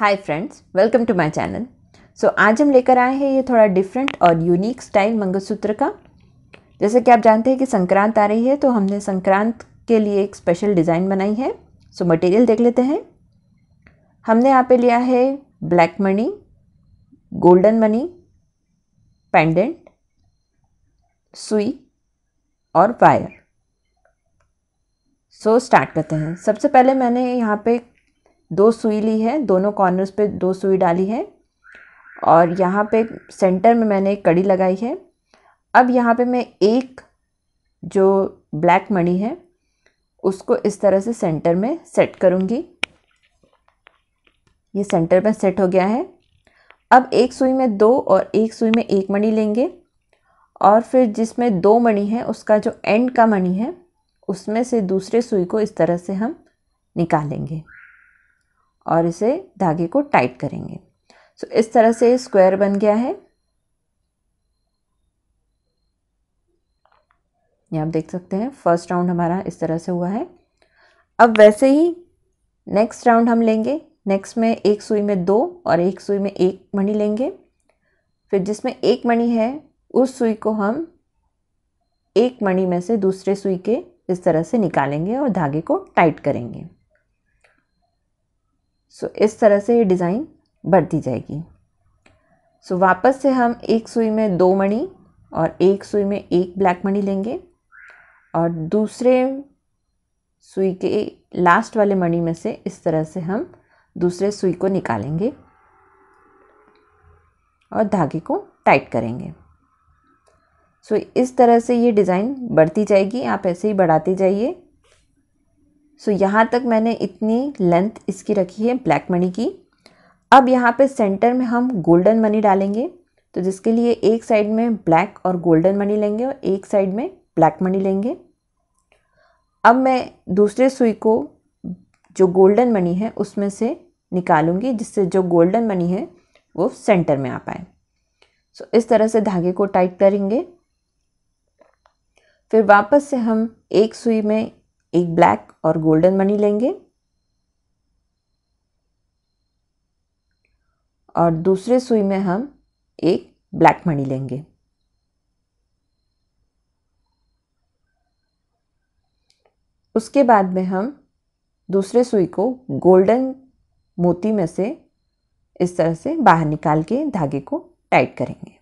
Hi friends welcome to my channel so आज हम लेकर आए हैं ये थोड़ा डिफरेंट और यूनिक स्टाइल मंगलसूत्र का। जैसे कि आप जानते हैं कि संक्रांत आ रही है तो हमने संक्रांत के लिए एक स्पेशल डिज़ाइन बनाई है। सो so, मटेरियल देख लेते हैं। हमने यहाँ पे लिया है black money golden money pendant सुई और वायर सो so, स्टार्ट करते हैं। सबसे पहले मैंने यहाँ पे दो सुई ली है, दोनों कॉर्नर्स पे दो सुई डाली है और यहाँ पे सेंटर में मैंने एक कड़ी लगाई है। अब यहाँ पे मैं एक जो ब्लैक मणि है, उसको इस तरह से सेंटर में सेट करूँगी। ये सेंटर में सेट हो गया है। अब एक सुई में दो और एक सुई में एक मनी लेंगे और फिर जिसमें दो मणि है, उसका जो एंड का मणि है, उसमें से दूसरे सुई को इस तरह से हम निकालेंगे। और इसे धागे को टाइट करेंगे। सो so, इस तरह से स्क्वायर बन गया है। ये आप देख सकते हैं फ़र्स्ट राउंड हमारा इस तरह से हुआ है। अब वैसे ही नेक्स्ट राउंड हम लेंगे। नेक्स्ट में एक सुई में दो और एक सुई में एक मणि लेंगे। फिर जिसमें एक मणि है उस सुई को हम एक मणि में से दूसरे सुई के इस तरह से निकालेंगे और धागे को टाइट करेंगे। सो so, इस तरह से ये डिज़ाइन बढ़ती जाएगी। सो so, वापस से हम एक सुई में दो मणि और एक सुई में एक ब्लैक मणि लेंगे और दूसरे सुई के लास्ट वाले मणि में से इस तरह से हम दूसरे सुई को निकालेंगे और धागे को टाइट करेंगे। सो so, इस तरह से ये डिज़ाइन बढ़ती जाएगी। आप ऐसे ही बढ़ाते जाइए। सो यहाँ तक मैंने इतनी लेंथ इसकी रखी है ब्लैक मनी की। अब यहाँ पे सेंटर में हम गोल्डन मनी डालेंगे। तो जिसके लिए एक साइड में ब्लैक और गोल्डन मनी लेंगे और एक साइड में ब्लैक मनी लेंगे। अब मैं दूसरे सुई को जो गोल्डन मनी है उसमें से निकालूँगी, जिससे जो गोल्डन मनी है वो सेंटर में आ पाए। सो इस तरह से धागे को टाइट करेंगे। फिर वापस से हम एक सुई में एक ब्लैक और गोल्डन मनी लेंगे। और दूसरे सुई में हम एक ब्लैक मनी लेंगे। उसके बाद में हम दूसरे सुई को गोल्डन मोती में से इस तरह से बाहर निकाल के धागे को टाइट करेंगे।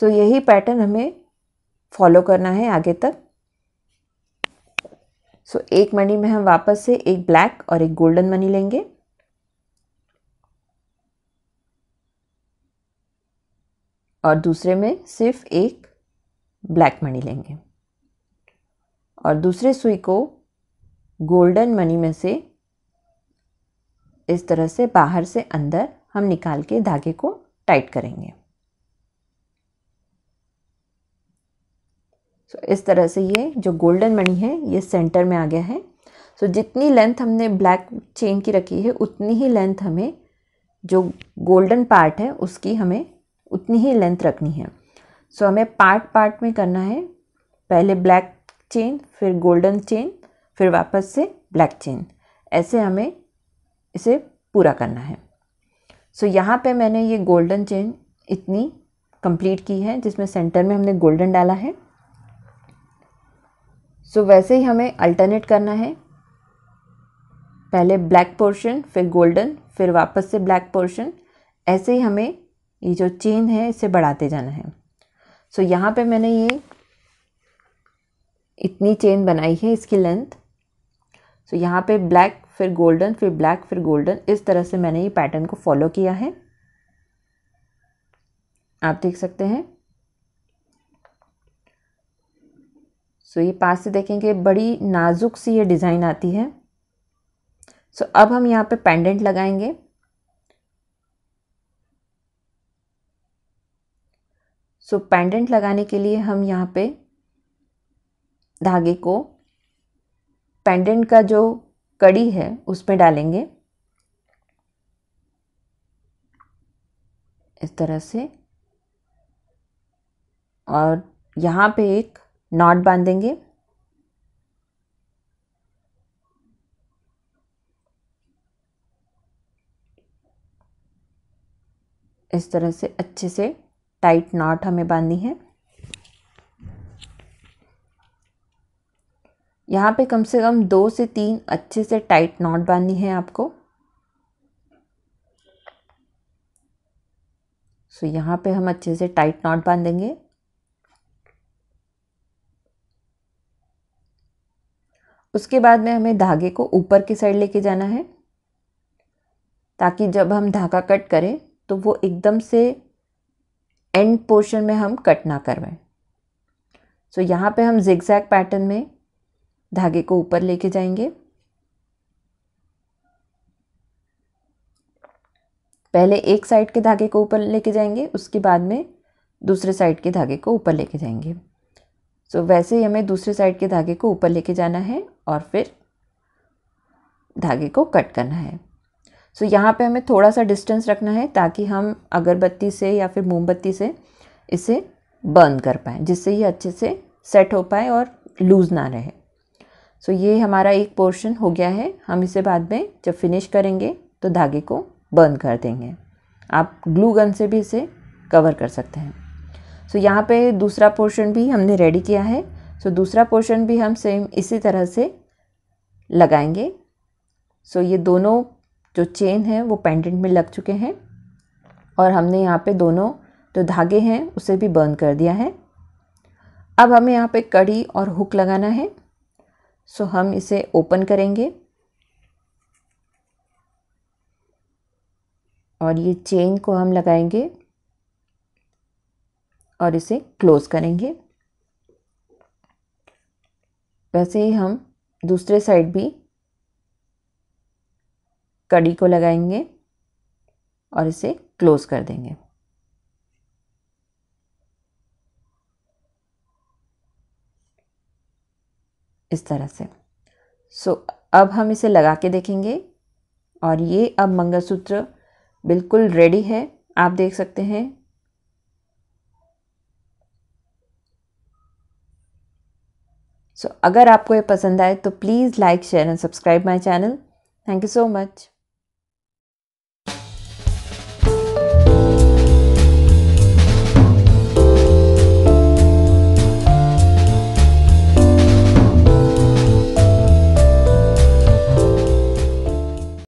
सो यही पैटर्न हमें फॉलो करना है आगे तक। सो so, एक मनी में हम वापस से एक ब्लैक और एक गोल्डन मनी लेंगे। और दूसरे में सिर्फ़ एक ब्लैक मनी लेंगे। और दूसरे सुई को गोल्डन मनी में से इस तरह से बाहर से अंदर हम निकाल के धागे को टाइट करेंगे। सो इस तरह से ये जो गोल्डन मणि है ये सेंटर में आ गया है। सो so, जितनी लेंथ हमने ब्लैक चेन की रखी है उतनी ही लेंथ हमें जो गोल्डन पार्ट है उसकी हमें उतनी ही लेंथ रखनी है। सो so, हमें पार्ट पार्ट में करना है। पहले ब्लैक चेन फिर गोल्डन चेन फिर वापस से ब्लैक चेन ऐसे हमें इसे पूरा करना है। सो so, यहाँ पे मैंने ये गोल्डन चेन इतनी कंप्लीट की है जिसमें सेंटर में हमने गोल्डन डाला है। सो so, वैसे ही हमें अल्टरनेट करना है। पहले ब्लैक पोर्शन फिर गोल्डन फिर वापस से ब्लैक पोर्शन ऐसे ही हमें ये जो चेन है इसे बढ़ाते जाना है। सो so, यहाँ पे मैंने ये इतनी चेन बनाई है इसकी लेंथ सो so, यहाँ पे ब्लैक फिर गोल्डन फिर ब्लैक फिर गोल्डन इस तरह से मैंने ये पैटर्न को फॉलो किया है। आप देख सकते हैं। सो ये पास से देखेंगे, बड़ी नाजुक सी ये डिज़ाइन आती है। सो अब हम यहाँ पे पेंडेंट लगाएँगे। सो पेंडेंट लगाने के लिए हम यहाँ पे धागे को पेंडेंट का जो कड़ी है उसमें डालेंगे। इस तरह से। और यहाँ पे एक नॉट बांधेंगे। इस तरह से अच्छे से टाइट नॉट हमें बांधनी है। यहाँ पे कम से कम दो से तीन अच्छे से टाइट नॉट बांधनी है आपको। सो यहाँ पे हम अच्छे से टाइट नॉट बांधेंगे। उसके बाद में हमें धागे को ऊपर की साइड लेके जाना है ताकि जब हम धागा कट करें तो वो एकदम से एंड पोर्शन में हम कट ना करवाएँ। सो so, यहाँ पे हम जिगजैग पैटर्न में धागे को ऊपर लेके जाएँगे। पहले एक साइड के धागे को ऊपर लेके जाएँगे उसके बाद में दूसरे साइड के धागे को ऊपर लेके जाएँगे। सो so, वैसे ही हमें दूसरे साइड के धागे को ऊपर लेके जाना है। और फिर धागे को कट करना है। सो so, यहाँ पे हमें थोड़ा सा डिस्टेंस रखना है ताकि हम अगरबत्ती से या फिर मोमबत्ती से इसे बर्न कर पाएँ जिससे ये अच्छे से सेट हो पाए और लूज़ ना रहे। सो so, ये हमारा एक पोर्शन हो गया है। हम इसे बाद में जब फिनिश करेंगे तो धागे को बर्न कर देंगे। आप ग्लू गन से भी इसे कवर कर सकते हैं। सो so, यहाँ पे दूसरा पोर्शन भी हमने रेडी किया है। सो दूसरा पोर्शन भी हम सेम इसी तरह से लगाएँगे। सो ये दोनों जो चेन है, वो पेंडेंट में लग चुके हैं और हमने यहाँ पे दोनों जो धागे हैं, उसे भी बर्न कर दिया है। अब हमें यहाँ पे कड़ी और हुक लगाना है। सो हम इसे ओपन करेंगे। और ये चेन को हम लगाएँगे और इसे क्लोज़ करेंगे। वैसे ही हम दूसरे साइड भी कड़ी को लगाएँगे और इसे क्लोज कर देंगे। इस तरह से। सो so, अब हम इसे लगा के देखेंगे और ये अब मंगलसूत्र बिल्कुल रेडी है। आप देख सकते हैं सो so, अगर आपको ये पसंद आए तो please like share and subscribe my channel thank you so much